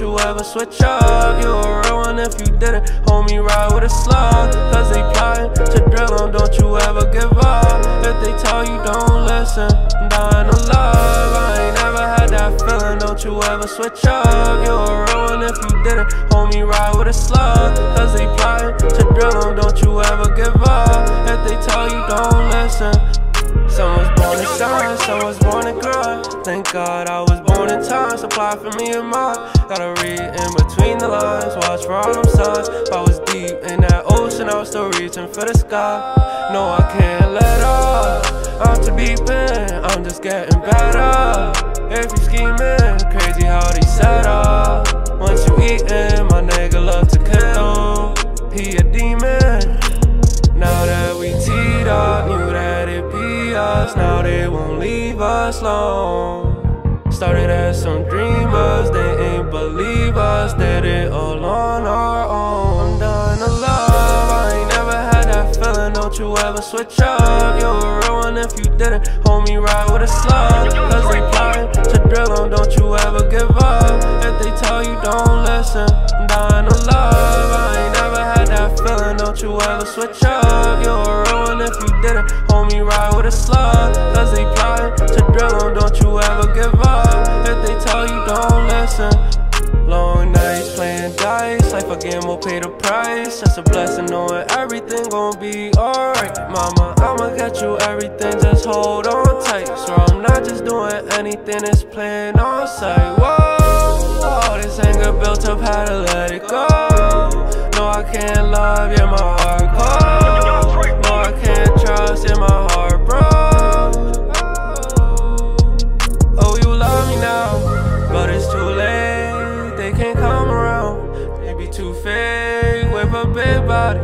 you ever switch up. You a real one if you didn't. Homie, ride with a slug. Cause they plotting to drill them. Don't you ever give up. If they tell you don't listen. I'm dying to love. I ain't never had that feeling. Don't you ever switch up. You a real one if you didn't. Homie, ride with a slug. Cause they plotting to drill them. Don't you ever give up. If they tell you don't listen. To shine, someone's born to grow. Thank God I was born in time. Supply for me and mine. Gotta read in between the lines, watch for all them signs. If I was deep in that ocean, I was still reaching for the sky. No, I can't let up. I'm too deep in, I'm just getting better. If you scheming, crazy how they set up. Once you eatin', my nigga love to kill. He a demon. Now that we teed up, knew that it be us. Now they won't leave us alone. Started as some dreamers, they ain't believe us. Did it all on our own. I'm dying to love, I ain't never had that feeling. Don't you ever switch up. You real one if you didn't. Homie, ride with a slug. Cause they plotting to drill them. Don't you ever give up. If they tell you don't listen, I'm dying to love. I ain't never had that feeling. Don't you ever switch up. You real one if you didn't. Homie, ride with a slug. Again will pay the price. That's a blessing knowing everything gon' be alright. Mama, I'ma get you everything, just hold on tight. So I'm not just doing anything, it's playing on sight. Whoa, all this anger built up, had to let it go. No, I can't love, yeah, my heart cold. No, I can't trust, yeah, my heart broke. Oh, you love me now, but it's too late. They can't come around. Too fake. with a big body,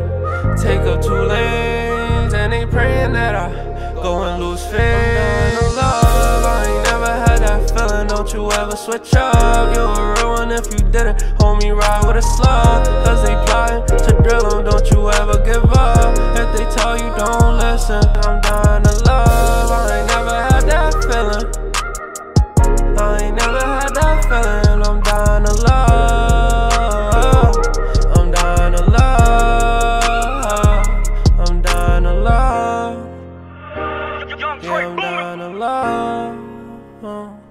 take up two lanes, and they praying that I go and lose faith. I'm love. I ain't never had that feeling. Don't you ever switch up. You a real one if you didn't. Homie, ride with a slug. Cause they Oh.